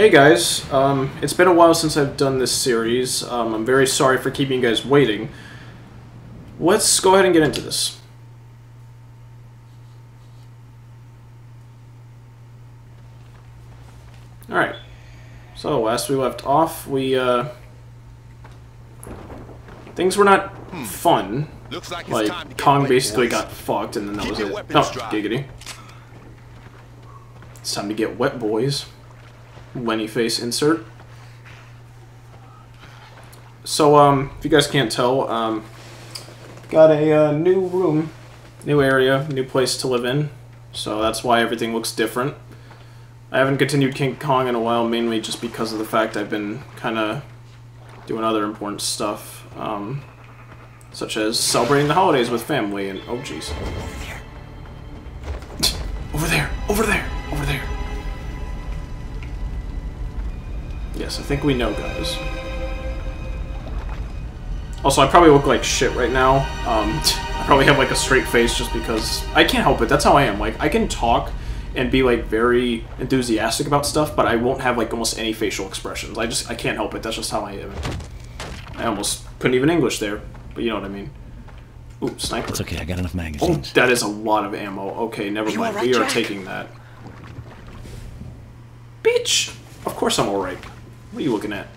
Hey guys, um, it's been a while since I've done this series. Um, I'm very sorry for keeping you guys waiting. Let's go ahead and get into this. Alright. So, last we left off, we, uh... Things were not fun. Looks like it's Like, time to get Kong basically boys. got fucked, and then that Keep was it. Oh, dry. giggity. It's time to get wet, boys. Lenny face insert. So, um, if you guys can't tell, um, got a uh, new room, new area, new place to live in. So that's why everything looks different. I haven't continued King Kong in a while, mainly just because of the fact I've been kind of doing other important stuff, um, such as celebrating the holidays with family and oh jeez, over there, over there, over there. Yes, I think we know, guys. Also, I probably look like shit right now. Um, I probably have like a straight face just because I can't help it. That's how I am. Like, I can talk and be like very enthusiastic about stuff, but I won't have like almost any facial expressions. I just I can't help it. That's just how I am. I almost couldn't even English there, but you know what I mean. Ooh, sniper. It's okay, I got enough magazines. Oh, that is a lot of ammo. Okay, never mind. alright, we are Jack? taking that. Bitch! Of course I'm alright. What are you looking at?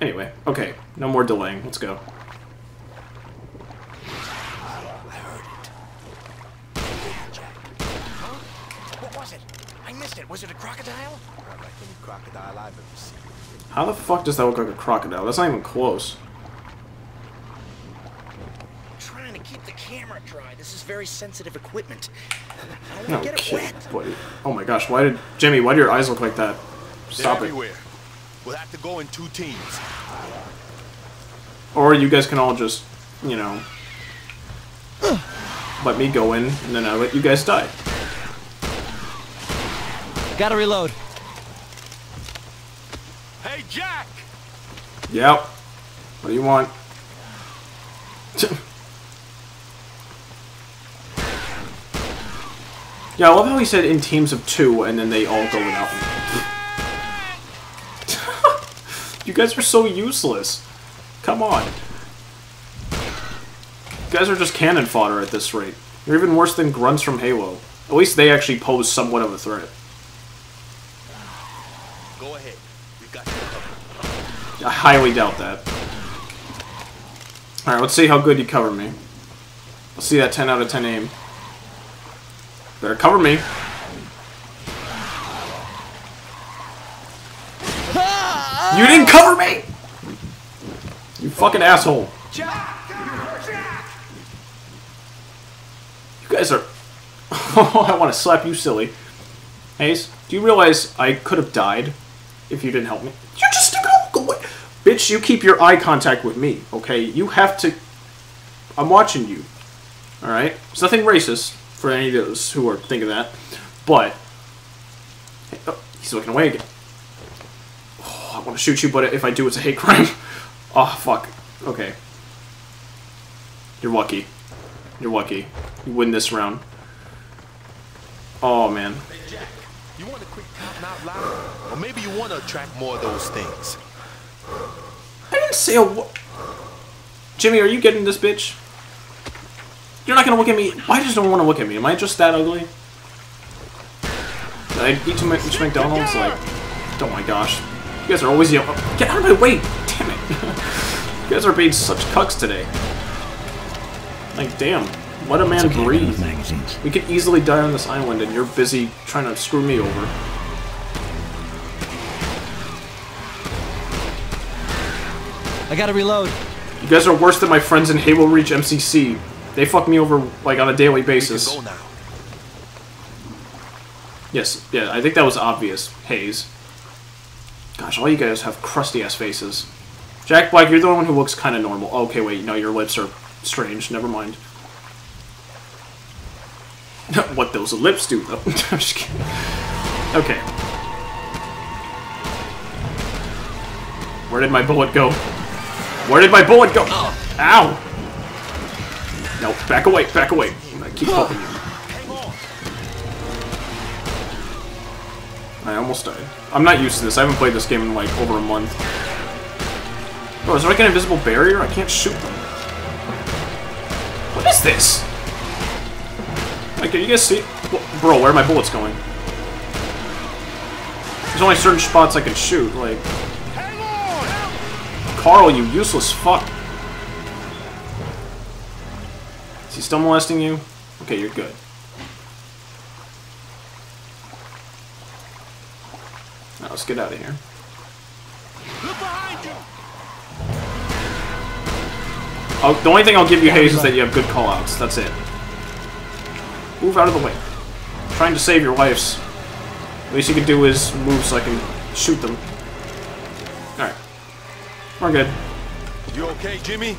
Anyway, okay. No more delaying. Let's go. What was it? I missed it. Was it a crocodile? Not like any crocodile I've ever seen. How the fuck does that look like a crocodile? That's not even close. trying to keep the camera dry. This is very sensitive equipment. I want to No get it kidding. wet. What- Oh my gosh, why did... Jimmy, why do your eyes look like that? They're Stop it. everywhere. We'll have to go in two teams. Or you guys can all just, you know... Let me go in, and then I let you guys die. Gotta reload. Hey, Jack! Yep. What do you want? yeah, I love how he said in teams of two, and then they all go without me. You guys are so useless. Come on. You guys are just cannon fodder at this rate. You're even worse than grunts from Halo. At least they actually pose somewhat of a threat. Go ahead. We got you. I highly doubt that. Alright, let's see how good you cover me. Let's see that 10 out of 10 aim. Better cover me. You didn't cover me! You fucking asshole. You guys are... I want to slap you silly. Hayes, do you realize I could have died if you didn't help me? You just go away. Bitch, you keep your eye contact with me, okay? You have to... I'm watching you. Alright? It's nothing racist for any of those who are thinking that. But... Oh, he's looking away again. I want to shoot you, but if I do, it's a hate crime. Oh, fuck. Okay. You're lucky. You're lucky. You win this round. Oh, man. Hey, Jack. You want to quit counting out loud? Or maybe you want to attract more of those things. I didn't say a wo- Jimmy, are you getting this bitch? You're not gonna look at me. Why just don't want to look at me? Am I just that ugly? Did I eat too much McDonald's? Like, oh my gosh. You guys are always yelling. Get out of my way! Damn it. you guys are being such cucks today. Like, damn. Let a man It's okay, breathe. magazines. We could easily die on this island, and you're busy trying to screw me over. I gotta reload. You guys are worse than my friends in Halo Reach MCC. They fuck me over like on a daily basis. go now. Yes, yeah, I think that was obvious. Hayes. Gosh, all you guys have crusty ass faces. Jack Black, you're the one who looks kind of normal. Okay, wait, no, your lips are strange. Never mind. what those lips do, though. I'm just kidding. Okay. Where did my bullet go? Where did my bullet go? Ow! No, back away, back away. I keep helping you. I almost died. I'm not used to this. I haven't played this game in like over a month. Bro, is there like an invisible barrier? I can't shoot them. What is this? Like, you guys see? Bro, where are my bullets going? There's only certain spots I can shoot, like... Carl, you useless fuck. Is he still molesting you? Okay, you're good. Let's get out of here. Oh, the only thing I'll give you, Hayes, is that you have good callouts. That's it. Move out of the way. I'm trying to save your lives. At least you can do is move so I can shoot them. Alright. We're good. You okay, Jimmy?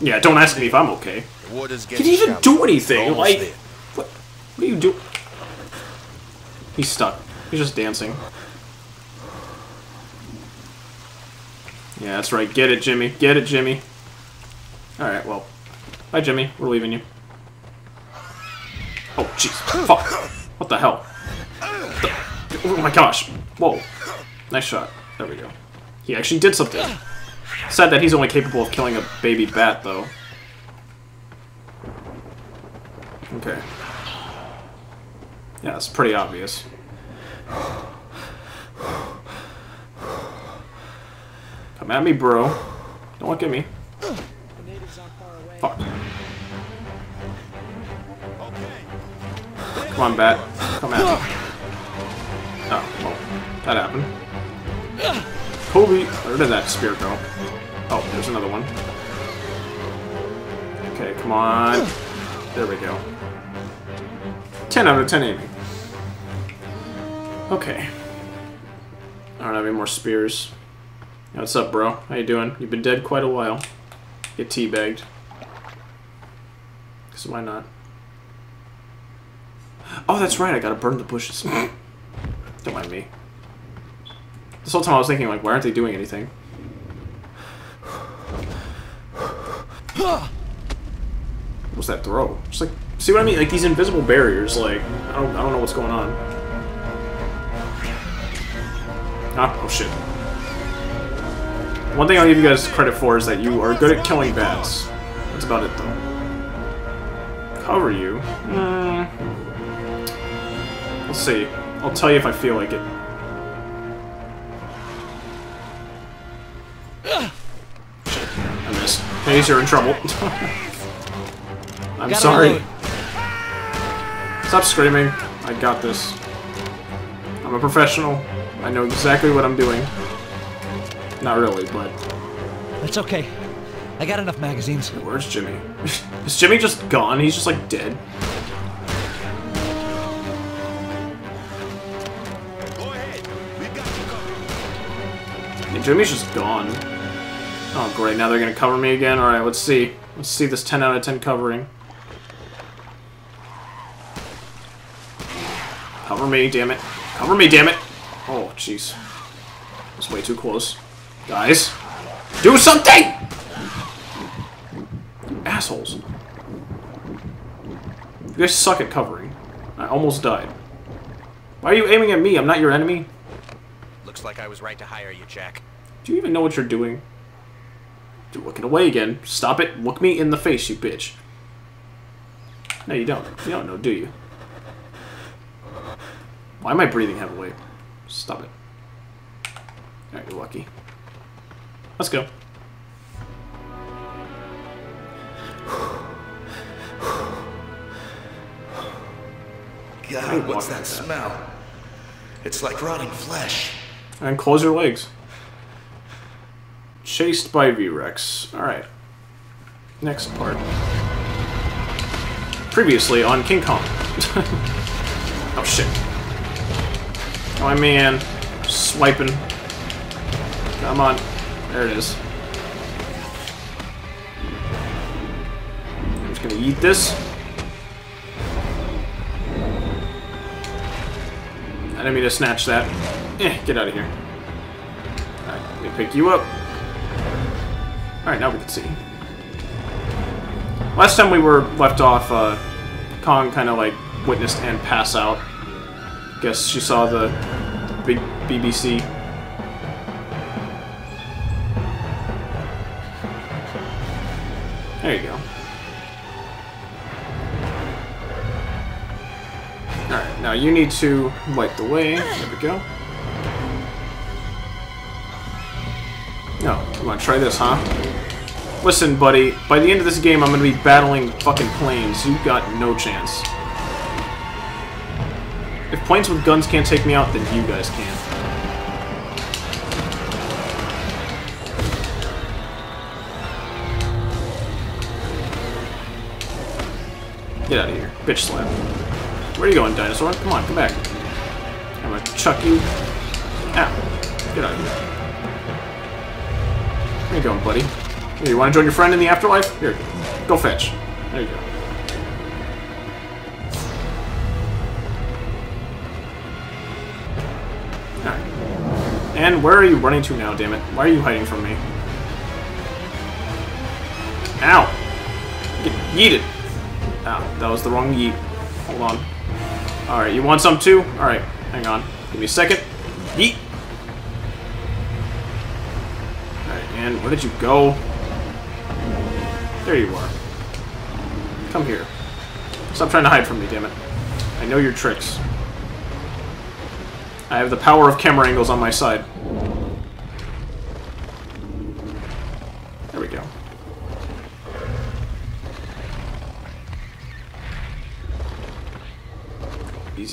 Yeah, don't ask me if I'm okay. He getting even do anything. Like, what? What are you doing? He's stuck. He's just dancing. Yeah, that's right. Get it, Jimmy. Get it, Jimmy. Alright, well. Bye, Jimmy. We're leaving you. Oh, jeez. Fuck. What the hell? The- Oh my gosh. Whoa. Nice shot. There we go. He actually did something. Sad that he's only capable of killing a baby bat, though. Okay. Yeah, it's pretty obvious. Come at me, bro. Don't look at me. Fuck. Come on, bat. Come at me. Oh, well, that happened. Kobe! Where did that spear go? Oh, there's another one. Okay, come on. There we go. 10 out of 10 aiming. Okay. I don't have any more spears. What's up, bro? How you doing? You've been dead quite a while. Get teabagged. Because why not? Oh, that's right. I gotta burn the bushes. Don't mind me. This whole time I was thinking, like, why aren't they doing anything? What's that throw? Just like, see what I mean? Like these invisible barriers. Like, I don't, I don't know what's going on. Ah, oh shit. One thing I'll give you guys credit for is that you are good at killing bats. That's about it, though. Cover you? Hmm. Let's see. I'll tell you if I feel like it. I missed. Hayes, you're in trouble. I'm sorry. Stop screaming. I got this. I'm a professional. I know exactly what I'm doing. Not really, but It's okay. I got enough magazines. where's Jimmy? Is Jimmy just gone? He's just like dead. Go ahead. We got you covered. Yeah, Jimmy's just gone. Oh great, now they're gonna cover me again? Alright, let's see. Let's see this 10 out of 10 covering. Cover me, damn it. Cover me, damn it! Oh, jeez. That's way too close. Guys, do something! Assholes. You guys suck at covering. I almost died. Why are you aiming at me? I'm not your enemy. Looks like I was right to hire you, Jack. Do you even know what you're doing? You're looking away again. Stop it. Look me in the face, you bitch. No, you don't. You don't know, do you? Why am I breathing heavily? Stop it. Alright, you're lucky. Let's go. God, what's that smell? It's like rotting flesh. And close your legs. Chased by V-Rex. Alright. Next part. Previously on King Kong. oh shit. Oh my man. Swiping. Come on. There it is. I'm just gonna eat this. I didn't mean to snatch that. Eh, get out of here. Alright, let me pick you up. Alright, now we can see. Last time we were left off, uh, Kong kind of like witnessed and pass out. Guess she saw the big BBC. There you go. Alright, now you need to light the way. There we go. No, you wanna try this, huh? Listen, buddy, by the end of this game, I'm gonna be battling fucking planes. You got no chance. If planes with guns can't take me out, then you guys can. Get out of here. Bitch slap. Where are you going, dinosaur? Come on, come back. I'm gonna chuck you. Ow. Get out of here. Where you going, buddy? Here, you wanna join your friend in the afterlife? Here, go fetch. There you go. Alright. And where are you running to now, damn it? Why are you hiding from me? Ow! Get yeeted! That was the wrong yeet. Hold on. Alright, you want some too? Alright, hang on. Give me a second. Yeet! Alright, and where did you go? There you are. Come here. Stop trying to hide from me, damn it. I know your tricks. I have the power of camera angles on my side.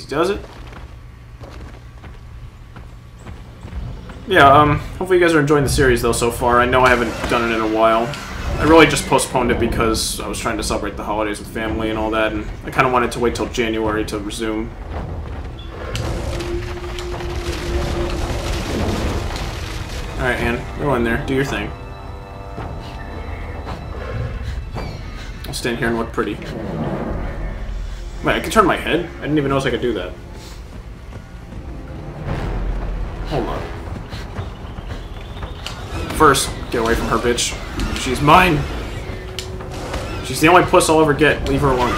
Does it. Yeah, um, hopefully you guys are enjoying the series, though, so far. I know I haven't done it in a while. I really just postponed it because I was trying to celebrate the holidays with family and all that, and I kind of wanted to wait till January to resume. Alright, Ann, go in there. Do your thing. I'll stand here and look pretty. Wait, I can turn my head? I didn't even notice I could do that. Hold on. First, get away from her, bitch. She's mine! She's the only puss I'll ever get. Leave her alone.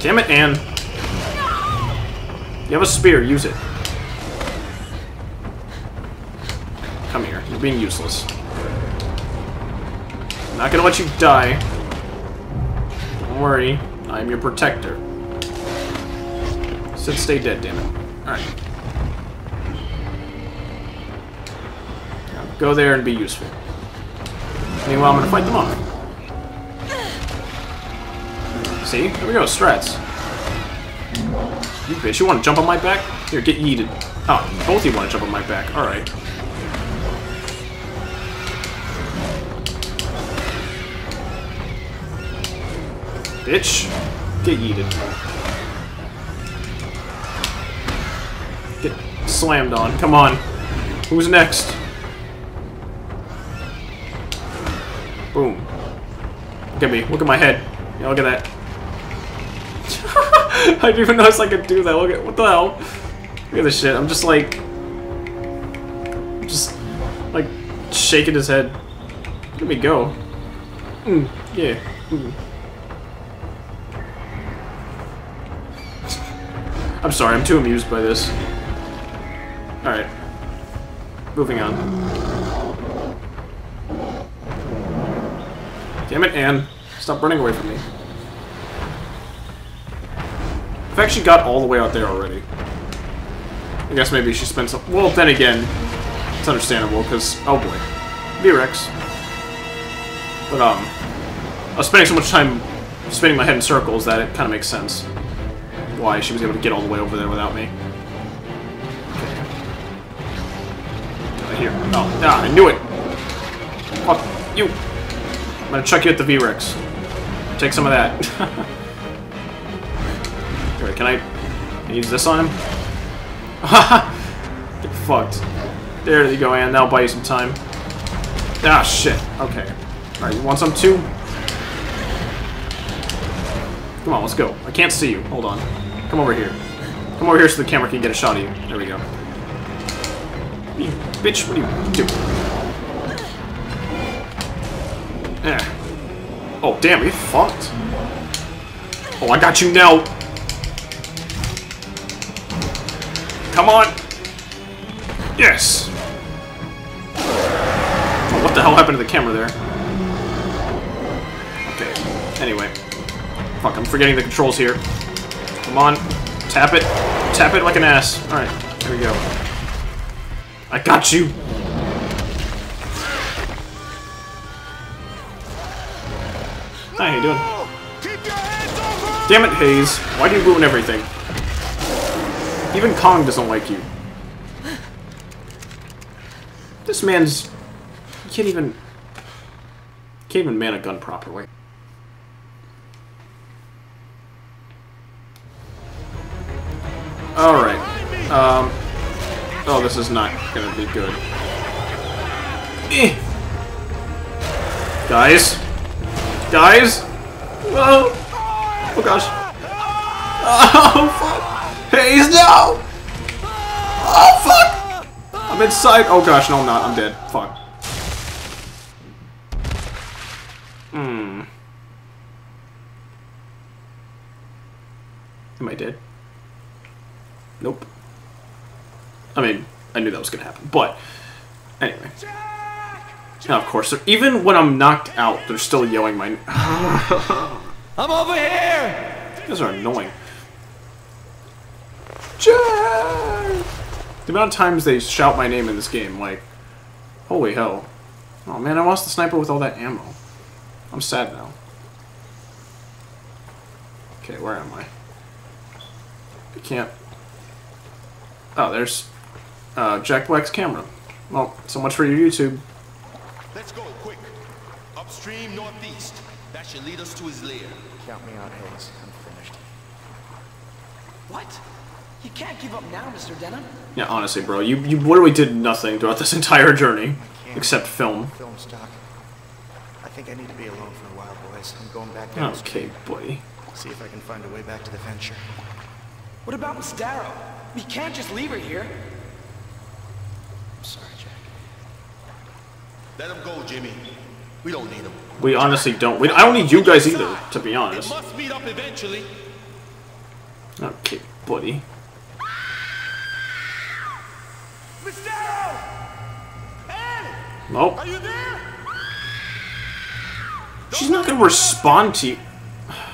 Damn it, Ann. You have a spear, use it. Come here, you're being useless. I'm not gonna let you die. Don't worry, I'm your protector. Sit, stay dead, damn it. Alright. Go there and be useful. Meanwhile, I'm gonna fight them off. See? There we go, strats. You bitch, you wanna jump on my back? Here, get yeeted. Oh, both of you wanna jump on my back. Alright. Bitch. Get yeeted. Get slammed on. Come on. Who's next? Boom. Look at me. Look at my head. Yeah, look at that. I didn't even notice I could do that. Look at what the hell? Look at this shit. I'm just like just like shaking his head. Let me go. Mm, yeah. Mm. I'm sorry, I'm too amused by this. Alright. Moving on. Damn it, Ann. Stop running away from me. I've actually got all the way out there already. I guess maybe she spent some... Well, then again, it's understandable, because... Oh boy. V-Rex. But, um... I was spending so much time spinning my head in circles that it kind of makes sense why she was able to get all the way over there without me. Here. Oh, ah, I knew it! Fuck you! I'm gonna chuck you at the V-Rex. Take some of that. Here, can I, can I use this on him? Get fucked. There you go, Ann. That'll buy you some time. Ah, shit. Okay. Alright, you want some too? Come on, let's go. I can't see you. Hold on. Come over here. Come over here so the camera can get a shot of you. There we go. You, bitch, what are you doing? Yeah. Oh, damn, we fucked. Oh, I got you now. Come on. Yes. Oh, what the hell happened to the camera there? Okay. Anyway. Fuck, I'm forgetting the controls here. Come on. Tap it. Tap it like an ass. Alright, here we go. I got you. Hi, how you doing? Damn it, Hayes. Why do you ruin everything? Even Kong doesn't like you. This man's... He can't even... Can't even man a gun properly. Um... Oh, this is not gonna be good. Eh. Guys? Guys? Oh! Oh gosh. Oh fuck! Hayes, no! Oh fuck! I'm inside. Oh gosh, no I'm not. I'm dead. Fuck. Hmm. Am I dead? Nope. I mean, I knew that was gonna happen, but anyway. Now, of course, even when I'm knocked out, they're still yelling my. I'm over here! Guys are annoying. Jack! The amount of times they shout my name in this game, like, holy hell. Oh man, I lost the sniper with all that ammo. I'm sad now. Okay, where am I? I can't. Oh, there's uh, Jack Black's camera. Well, so much for your YouTube. Let's go, quick. Upstream, northeast. That should lead us to his lair. Count me out, Hayes. I'm finished. What? You can't give up now, Mr. Denham. Yeah, honestly, bro, you, you literally did nothing throughout this entire journey. Except film. Film stock. I think I need to be alone for a while, boys. I'm going back down Okay, street. buddy. See if I can find a way back to the venture. What about Miss Darrow? We can't just leave her here. I'm sorry, Jack. Let him go, Jimmy. We don't need him. We honestly don't. We, I don't need you guys either, to be honest. must meet up eventually. Okay, buddy. Hey! Nope. Are you there? She's not gonna respond to you.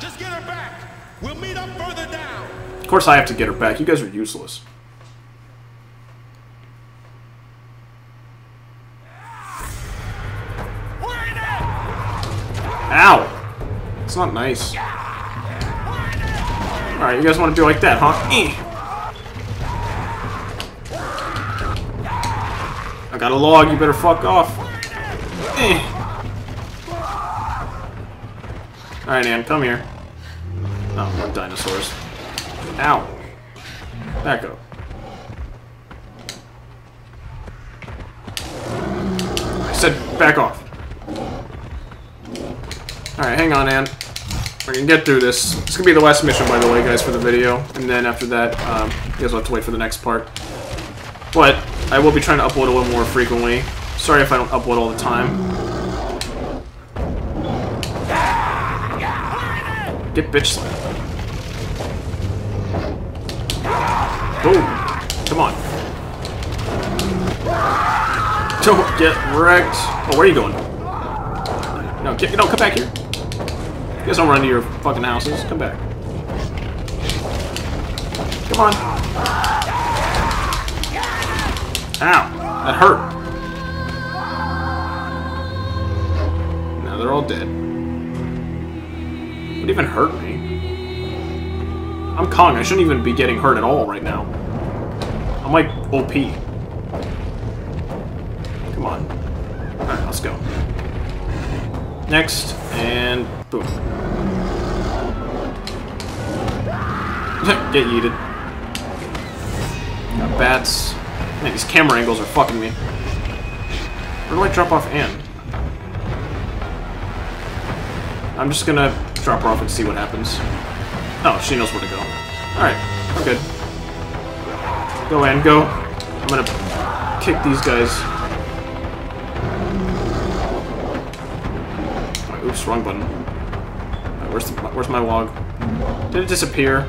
Just get her back. We'll meet up further down. Of course I have to get her back. You guys are useless. It's not nice. Alright, you guys want to be like that, huh? Eh. I got a log, you better fuck off. Eh. Alright, Ann, come here. Oh, what dinosaurs. Ow. Back up. I said back off. Alright, hang on, Ann. We can get through this. It's gonna be the last mission, by the way, guys, for the video. And then after that, um, you guys will have to wait for the next part. But I will be trying to upload a little more frequently. Sorry if I don't upload all the time. Get bitch slapped. Boom. Come on. Don't get wrecked. Oh, where are you going? No, get, no, come back here. You guys don't run to your fucking houses. Come back. Come on. Ow. That hurt. Now they're all dead. What even hurt me? I'm Kong. I shouldn't even be getting hurt at all right now. I'm like OP. Come on. Alright, let's go. Next, and Get yeeted. Got bats. Man, these camera angles are fucking me. Where do I drop off Ann? I'm just gonna drop her off and see what happens. Oh, she knows where to go. Alright, I'm good. Go, Ann, go. I'm gonna kick these guys. Oops, wrong button. Where's the, where's my log? Did it disappear?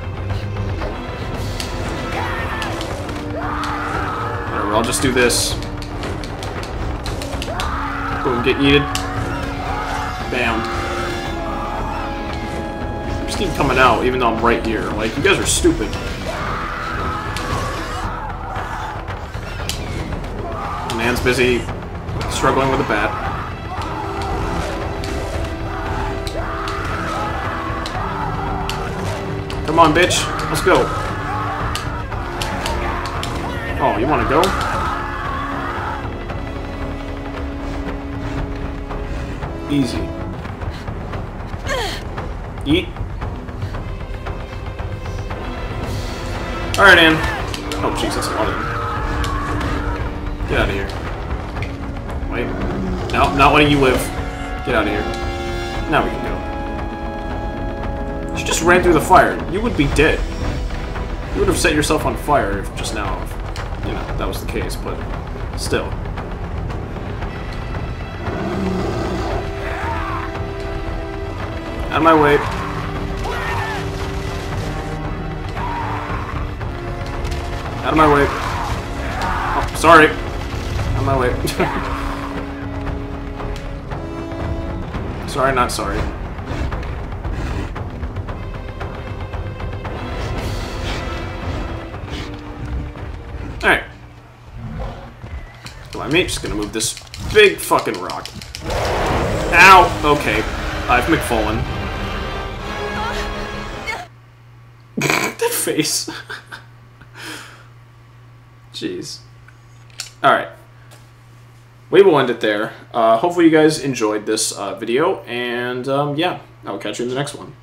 Whatever, I'll just do this. Boom, get yeeted. Bam. Just keep coming out, even though I'm right here. Like, you guys are stupid. Man's busy struggling with a bat. Come on, bitch. Let's go. Oh, you want to go? Easy. Yeet. Alright, Ann. Oh, jeez, that's a lot of. Get out of here. Wait. No, not letting you live. Get out of here. Now we can go. You just ran through the fire. You would be dead. You would have set yourself on fire if just now, if, you know, that was the case, but still. Out of my way. Out of my way. Oh, sorry. Out of my way. sorry, not sorry. Alright. Well, I'm just gonna move this big fucking rock. Ow! Okay. I've McFallen. that face. Jeez. Alright. We will end it there. Uh, hopefully you guys enjoyed this uh, video, and um, yeah, I'll catch you in the next one.